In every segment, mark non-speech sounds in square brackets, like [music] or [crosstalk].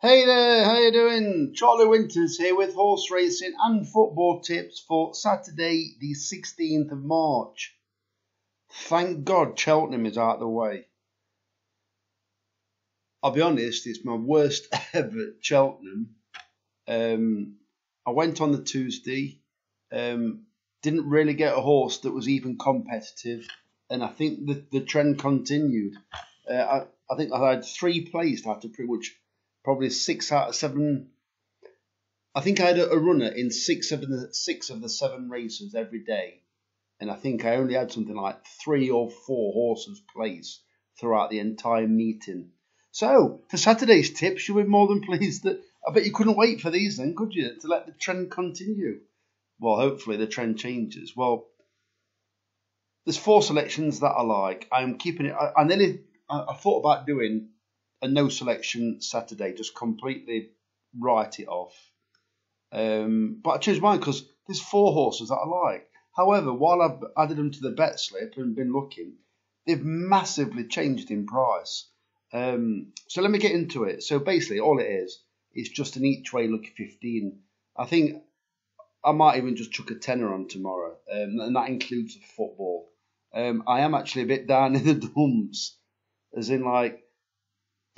Hey there, how you doing? Charlie Winters here with horse racing and football tips for Saturday the 16th of March. Thank God Cheltenham is out of the way. I'll be honest, it's my worst [laughs] ever Cheltenham. Um, I went on the Tuesday, um, didn't really get a horse that was even competitive, and I think the, the trend continued. Uh, I, I think I had three placed after pretty much probably six out of seven. I think I had a, a runner in six of the six of the seven races every day, and I think I only had something like three or four horses placed throughout the entire meeting. So for Saturday's tips, you'll be more than pleased that I bet you couldn't wait for these then, could you, to let the trend continue? Well, hopefully the trend changes. Well, there's four selections that I like. I'm keeping it. I, I nearly I, I thought about doing a no selection Saturday, just completely write it off. Um, but I changed mine because there's four horses that I like. However, while I've added them to the bet slip and been looking, they've massively changed in price. Um, so let me get into it. So basically, all it is, it's just an each way lucky 15. I think I might even just chuck a tenner on tomorrow, um, and that includes football. Um, I am actually a bit down [laughs] in the dumps, as in like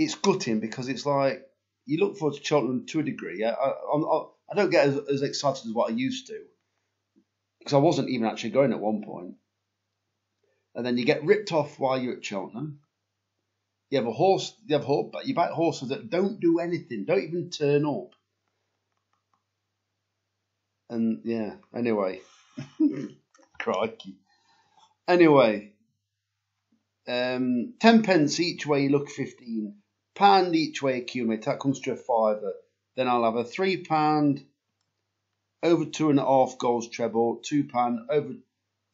it's gutting because it's like you look forward to Cheltenham to a degree. I, I, I don't get as, as excited as what I used to because I wasn't even actually going at one point. And then you get ripped off while you're at Cheltenham. You have a horse, you have but you back horses that don't do anything, don't even turn up. And yeah, anyway, [laughs] crikey. Anyway, um, ten pence each way, Lucky fifteen pound each way accumulate. That comes to a fiver. Then I'll have a three pound over two and a half goals treble, two pound over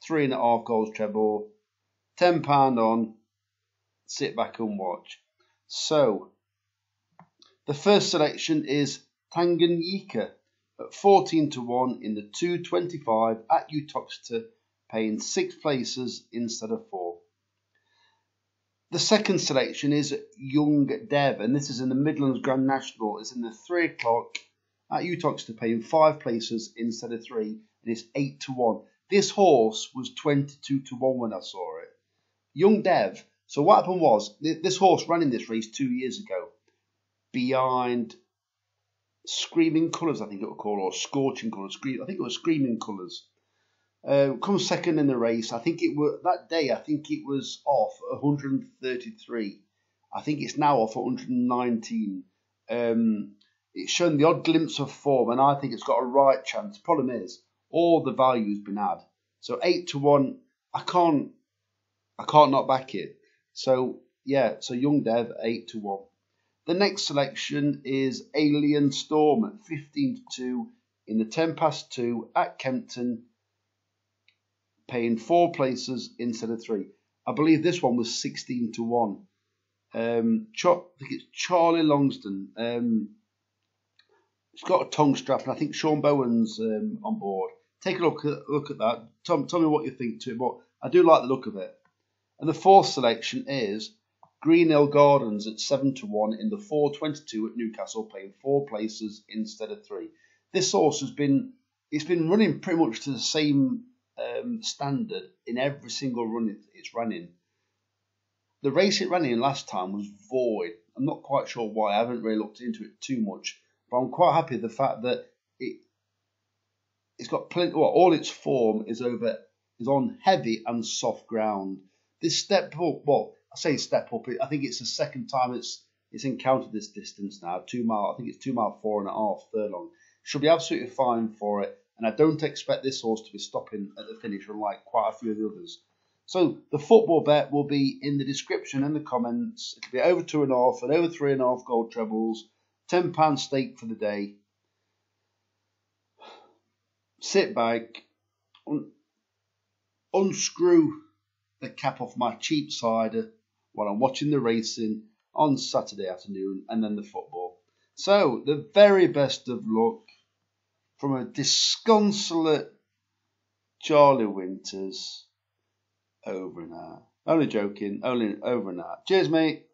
three and a half goals treble, ten pound on. Sit back and watch. So the first selection is Tanganyika at 14 to 1 in the 225 at Uttoxeter, paying six places instead of four. The second selection is Young Dev, and this is in the Midlands Grand National. It's in the three o'clock at Uttoxeter, paying five places instead of three, and it's eight to one. This horse was 22 to 1 when I saw it. Young Dev. So what happened was this horse ran in this race two years ago behind Screaming Colours, I think it was called, or Scorching Colours. I think it was Screaming Colours. Uh, comes second in the race. I think it was that day. I think it was off 133. I think it's now off 119. Um, it's shown the odd glimpse of form, and I think it's got a right chance. Problem is, all the value's been had. So eight to one, I can't, I can't not back it. So yeah, so Young Dev eight to one. The next selection is Alien Storm at 15 to 2 in the 10 past 2 at Kempton, paying four places instead of three. I believe this one was 16 to 1. Um, I think it's Charlie Longsdon. Um, it's got a tongue strap, and I think Sean Bowen's um, on board. Take a look at look at that. Tell, tell me what you think to it. But I do like the look of it. And the fourth selection is Green Hill Gardens at 7 to 1 in the 422 at Newcastle, paying four places instead of three. This horse has been it's been running pretty much to the same um, standard in every single run it, it's running. The race it ran in last time was void. I'm not quite sure why. I haven't really looked into it too much, but I'm quite happy with the fact that it it's got plenty. Well, all its form is over is on heavy and soft ground. This step up, well, I say step up. I think it's the second time it's it's encountered this distance now. Two mile. I think it's two mile four and a half furlong. Should be absolutely fine for it and I don't expect this horse to be stopping at the finish, unlike quite a few of the others. So the football bet will be in the description and the comments. It'll be over two and a half and over three and a half gold trebles, ten pound stake for the day. Sit back, un- unscrew the cap off my cheap cider while I'm watching the racing on Saturday afternoon and then the football. So the very best of luck from a disconsolate Charlie Winters over and out. Only joking, only over and out. Cheers, mate.